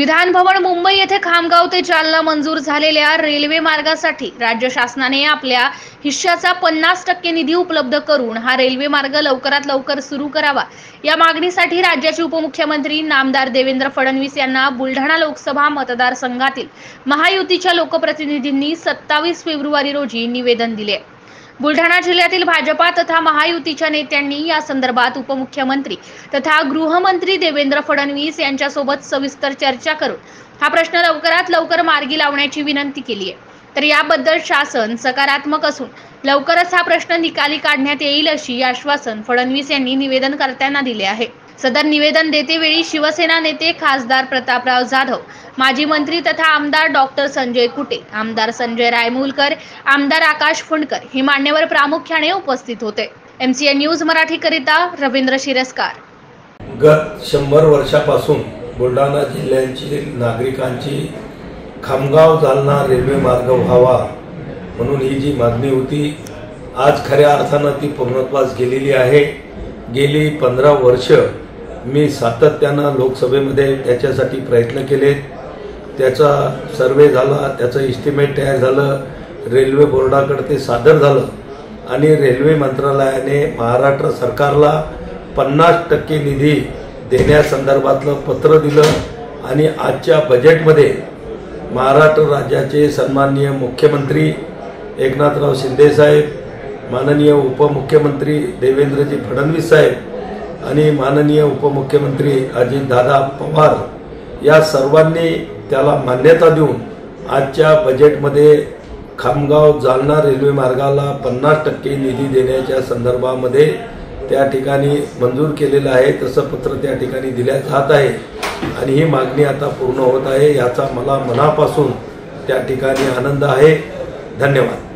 विधान भवन मुंबई येथे खामगाव ते जालना मंजूर झालेल्या रेल्वे मार्गासाठी राज्य शासनाने आपल्या हिश्श्याचा पन्नास टक्के निधी उपलब्ध करून हा रेल्वे मार्ग लवकरात लवकर सुरू करावा. या मागणीसाठी राज्याचे उपमुख्यमंत्री नामदार देवेंद्र फडणवीस यांना बुलढाणा लोकसभा मतदारसंघातील महायुतीच्या लोकप्रतिनिधींनी सत्तावीस फेब्रुवारी रोजी निवेदन दिले बुलढाणा जिल्ह्यातील भाजपा तथा महायुतीच्या नेत्यांनी या संदर्भात उपमुख्यमंत्री तथा गृहमंत्री देवेंद्र फडणवीस यांच्यासोबत सविस्तर चर्चा करून हा प्रश्न लवकरात लवकर मार्गी लावण्याची विनंती केली आहे. तर याबद्दल शासन सकारात्मक असून लवकरच हा प्रश्न निकाली काढण्यात येईल अशी आश्वासन फडणवीस यांनी निवेदनकर्त्यांना दिले आहे. सदर निवेदन देतेवेळी शिवसेना नेते खासदार प्रतापराव जाधव माजी मंत्री तथा आमदार डॉक्टर संजय कुटे आमदार संजय रायमुलकर आमदार आकाश फुंडकर हे मान्यवर प्रामुख्याने उपस्थित होते. एमसीएन न्यूज मराठीकरिता रवींद्र शिरस्कार. गत शंभर वर्षापासून बुलढाणा जिल्ह्याची नागरिकांची खामगाव जालना रेल्वे मार्ग व्हावा म्हणून ही जी मागणी होती आज खऱ्या अर्थानं ती पूर्णत्वास गेलेली आहे. गेली पंधरा वर्ष मी सातत्यानं लोकसभेमध्ये त्याच्यासाठी प्रयत्न केले. त्याचा सर्वे झाला त्याचं इस्टिमेट तयार झालं. रेल्वे बोर्डाकडे ते सादर झालं. आणि रेल्वे मंत्रालयाने महाराष्ट्र सरकारला पन्नास टक्के निधी देण्यासंदर्भातलं पत्र दिलं. आणि आजच्या बजेटमध्ये महाराष्ट्र राज्याचे सन्माननीय मुख्यमंत्री एकनाथराव शिंदेसाहेब माननीय उपमुख्यमंत्री देवेंद्रजी फडणवीस साहेब आणि माननीय उपमुख्यमंत्री अजितदादा पवार या सर्वांनी त्याला मान्यता देऊन आजच्या बजेटमध्ये खामगाव जालना रेल्वे मार्गाला पन्नास टक्के निधी देण्याच्या संदर्भामध्ये त्या ठिकाणी मंजूर केलेलं आहे तसं पत्र त्या ठिकाणी दिल्या जात आहे. आणि ही मागणी आता पूर्ण होत आहे याचा मला मनापासून त्या ठिकाणी आनंद आहे. धन्यवाद.